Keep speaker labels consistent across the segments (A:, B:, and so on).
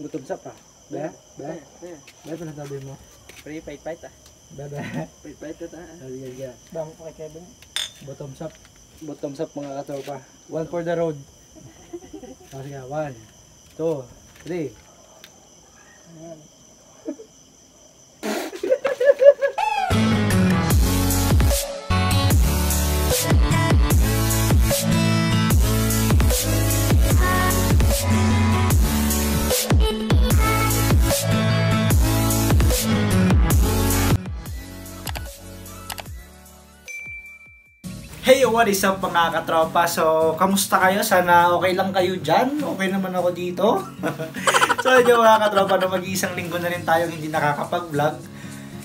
A: Gutom sa pa. Be? Be?
B: Eh,
A: Be, pinatabi mo.
B: Pre, fight fight ah.
A: Be, be.
B: Fight fight ah.
A: Sabi yan.
B: Bang pa kay Kevin.
A: Bottoms up. Bottoms up mga katropa. One for the road. O sige, one, two, three.
B: Ayan.
C: Hey, what is up mga katropa? So, kamusta kayo? Sana okay lang kayo dyan. Okay naman ako dito. so, yun mga katropa, na mag-iisang linggo na rin tayong hindi nakakapag-vlog.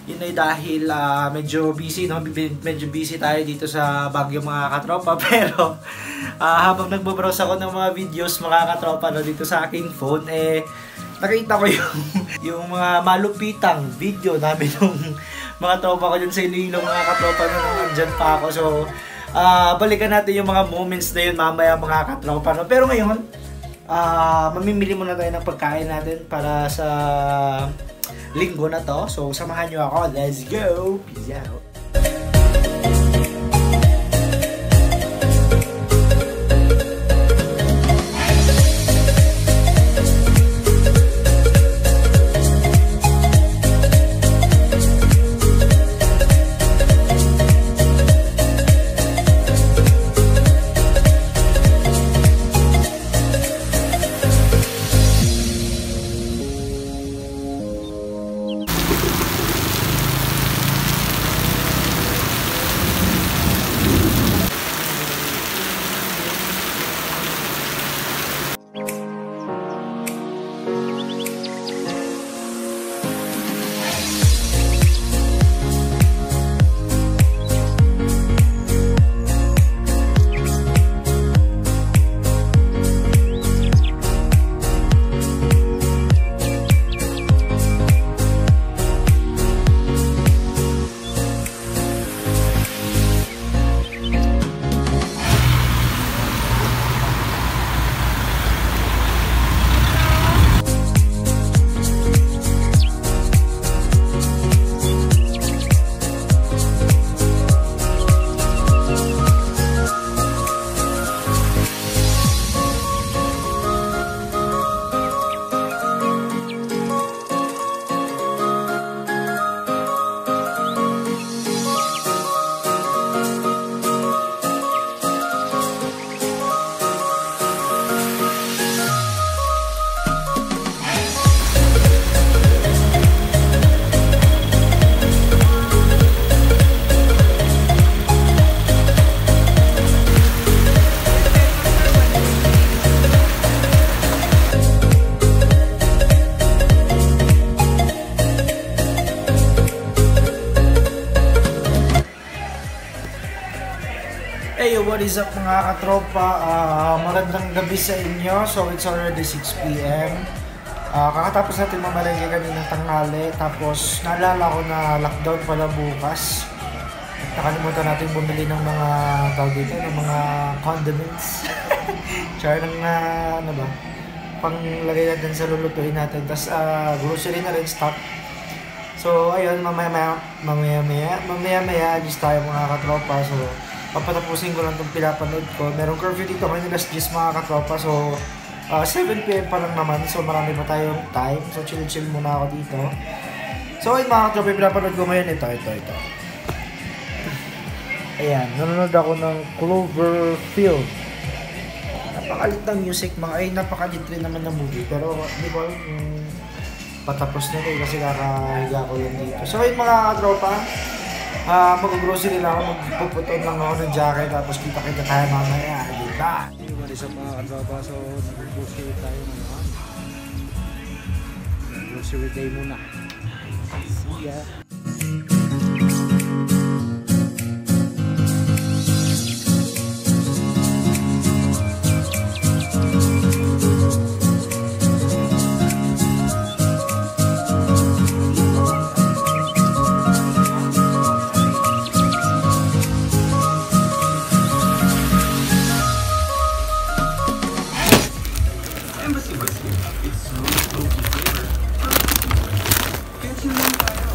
C: Yun ay dahil ah, medyo busy, no? Medyo busy tayo dito sa Baguio mga katropa. Pero, ah, habang nagbabrowse ako ng mga videos mga katropa no, dito sa aking phone, eh, nakita ko yung, yung mga malupitang video namin nung mga tropa ko dyan sa Iloilo mga katropa nung andyan pa ako. So, ah balikan natin yung mga moments na yun mamaya mga katropa. No? Pero ngayon, ah mamimili muna tayo ng pagkain natin para sa linggo na to. So, samahan nyo ako. Let's go! Peace out! Is up mga katropa? Ah, magandang gabi sa inyo. So, it's already 6pm. Ah, kakatapos natin mamalengke kaninang tanghali. Tapos, naalala ko na lockdown pala bukas. At nakalimutan natin bumili ng mga tawag dito, ng mga condiments. Tsaka ng na, ano ba, panglagay natin sa lulutuin natin. Tapos, ah, grocery na rin stock. So, ayun, mamaya maya, mamaya maya, mamaya maya, alis tayo mga katropa. So, papatapusin ko lang itong pinapanood ko. Merong curfew dito kanina last 10 mga katropa. So, ah, 7pm pa lang naman. So, marami pa tayong time. So, chill-chill muna ako dito. So, ayun mga katropa, pinapanood ko ngayon. Ito, ito, ito. Ayan, nanonood ako ng Cloverfield. Napakalit ng music, mga ay napakalit rin naman ng movie. Pero, di ko alam kung patapos na rin kasi kakahiga ko lang dito. So, ayun mga katropa, Ah, mag-grocery lang ako, magpuputon lang ako ng jacket, tapos kita-kita tayo mamaya, di ba?
A: Mga isang mga katropa, so nag-grocery tayo ngayon. Grocery day muna. See ya.
C: embassy whiskey. It's
A: sweet, oaky flavor, perfect for Get your mind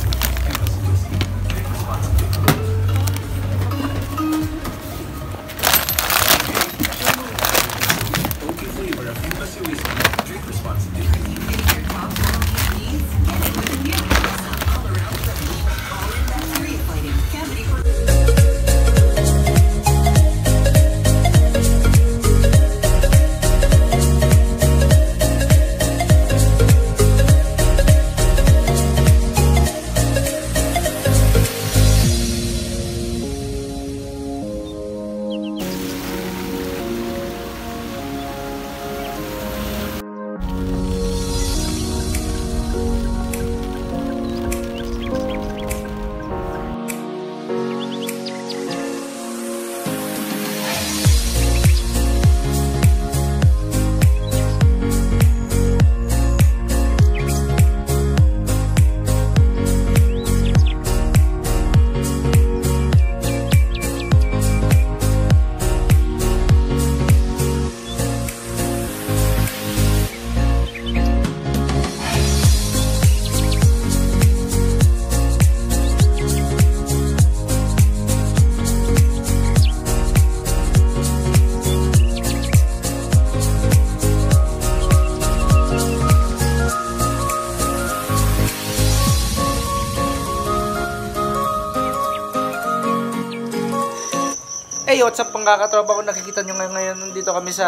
C: Hey, what's up mga katropa ko? Nakikita nyo ngayon, ngayon nandito kami sa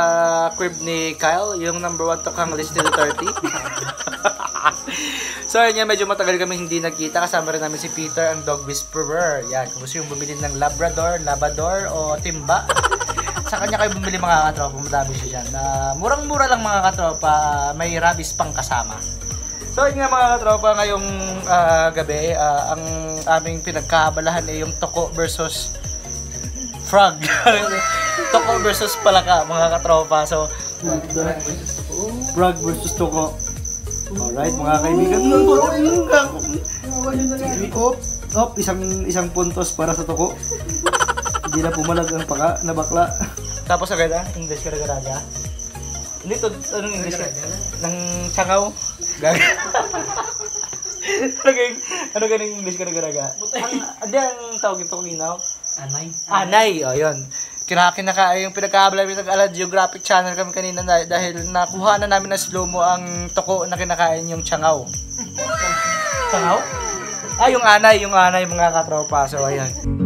C: crib ni Kyle, yung number one tokang listed 30. so yun nga, medyo matagal kami hindi nagkita. Kasama rin namin si Peter, ang dog whisperer. Yan, kung gusto yung bumili ng Labrador, Labrador o Timba. sa kanya kayo bumili mga katropa, madami siya dyan. Ah, murang-mura lang mga katropa, may rabies pang kasama. So yun nga mga katropa, ngayong ah, gabi, ah, ang aming pinagkabalahan ay yung Toko versus Frog. Toko versus Palaka mga katropa. So, Frog versus Toko. Alright mga kaibigan. Op, op, isang isang puntos para sa Toko. Hindi na pumalag ang paka na bakla. Tapos agad ah, English karagaraga. Hindi to, anong English ka? Nang? Gag. ano ganing, ano ganing English karagaraga? Ang, hindi ang tawag ito kung inaw.
B: Anay.
C: Anay, o yun. Kinakinaka yung pinagkabala ng Ala Geographic Channel kami kanina dahil, dahil nakuha na namin na slow mo ang toko na kinakain yung changaw. changaw? Ah, yung anay, yung anay mga katropa. So, ayan.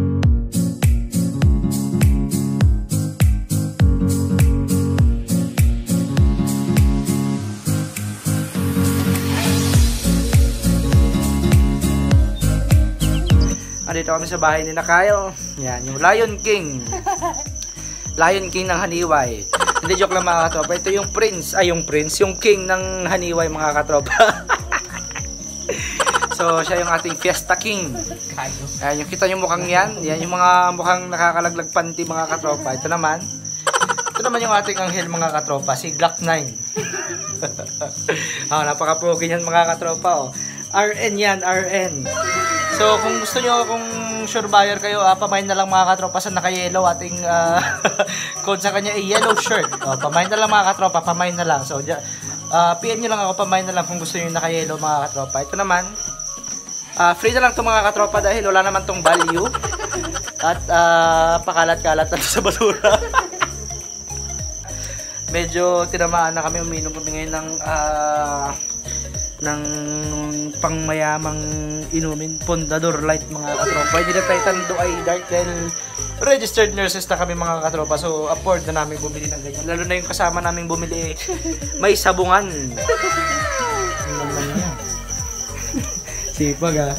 C: Andito kami sa bahay ni na Kyle. Yan, yung Lion King. Lion King ng Haniway. Hindi joke lang mga katropa. Ito yung prince, ay yung prince, yung king ng Haniway mga katropa. so, siya yung ating Fiesta King. Ayan, yung kita yung mukhang yan. Yan yung mga mukhang nakakalaglag panty mga katropa. Ito naman. Ito naman yung ating anghel mga katropa, si Glock 9. oh, napaka-progi yan mga katropa. Oh. RN yan, RN. So, kung gusto nyo, kung sure buyer kayo, ah, pamain na lang mga katropa sa naka-yellow ating ah, code sa kanya ay yellow shirt. Oh, pamain na lang mga katropa, pamain na lang. So, dya, ah, PM nyo lang ako, pamain na lang kung gusto nyo naka-yellow mga katropa. Ito naman, ah, free na lang to mga katropa dahil wala naman tong value. At ah, pakalat-kalat na sa basura. Medyo tinamaan na kami, uminom kami ngayon ng ah, ng pangmayamang inumin Pondador Light mga katropa. Hindi na tayo tando ay dark dahil registered nurses na kami mga katropa. So afford na namin bumili ng ganyan. Lalo na yung kasama namin bumili may sabungan. Sipag ah.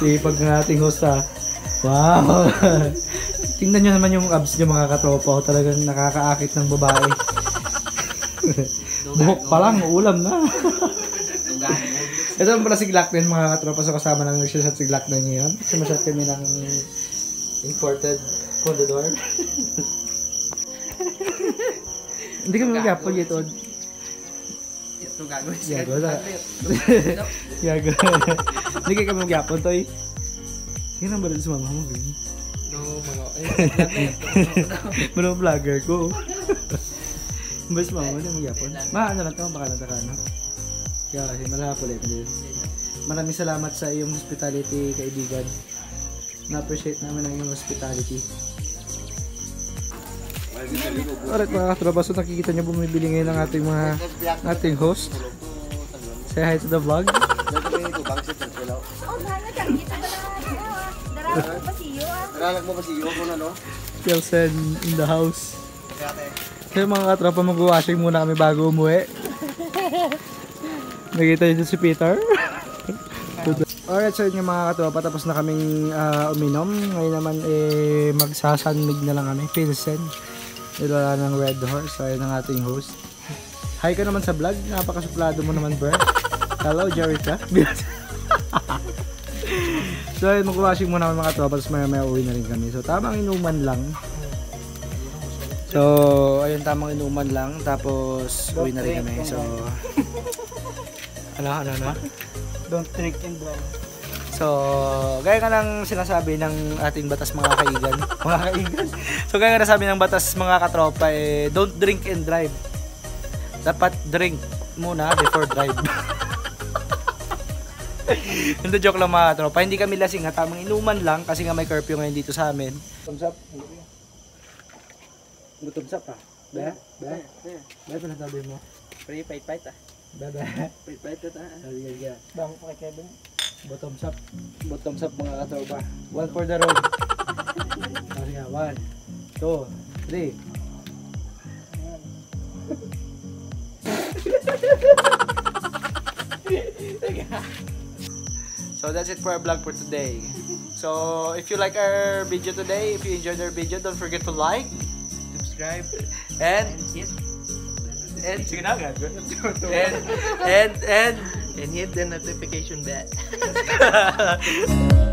C: Sipag ng ating host ah. Wow! Tingnan nyo naman yung abs nyo mga katropa. Oh, Talagang nakakaakit ng babae. Buhok pa lang, ulam na. Ito ang pala si Glock din mga katropa sa kasama ng nagsashot si Glock din ngayon. Sumasyot kami ng imported Condor. Hindi kami mag-apple.
B: Ito gagawin.
C: Yago na. Yago. Hindi kami mag-apple to eh. Sige nang balil sa mama mo. Gini.
B: No, mga... Eh,
C: Mga vlogger ko. Bas mama mo, hindi mag-apple. Ma, ano lang ito, baka lang takano. Kaya kasi malapol eh. Maraming salamat sa iyong hospitality, kaibigan. Na-appreciate namin ang iyong hospitality. Alright mga katropa, so nakikita niyo bumibili ngayon ng ating mga ating host. Say hi to the vlog. Kelsen in the house. Kaya mga katropa, mag-washing muna kami bago umuwi. Nakita niyo si Peter. Alright, so yun yung mga katropa, tapos na kaming ah, uminom. Ngayon naman, eh, magsasanmig na lang kami. Pilsen. Nilala ng Red Horse. Ayun ang ating host. Hi ka naman sa vlog. Napakasuplado mo naman, Bert. Hello, Jerica. so, ayun, mag-washing muna kami mga katropa, tapos maya maya uwi na rin kami. So, tamang inuman lang. So, ayun, tamang inuman lang. Tapos, uwi na rin kami. So, ano, ano, ano?
B: Don't drink and drive.
C: So, gaya nga ng sinasabi ng ating batas mga kaigan. Mga kaigan. So, gaya nga nasabi ng batas mga katropa, eh, don't drink and drive. Dapat drink muna before drive. Hindi joke lang mga katropa. Hindi kami lasing ha. Tamang inuman lang kasi nga may curfew ngayon dito sa amin. Thumbs up. Thumbs up ah. Be? Be? Be pa nasabi mo?
B: Pre, fight, fight ah.
C: Be, be.
B: Fight, fight ito ah.
C: Sabi ka, yeah.
B: Bang pa kay Kevin.
C: Bottoms up. Bottoms up mga katropa. One for the road. Kasi nga, one,
A: two, three.
C: So that's it for our vlog for today. So if you like our video today, if you enjoyed our video, don't forget to like
B: Subscribe.
C: and
B: hit.
C: And sige na agad.
B: and,
C: and and
B: and hit the notification bell.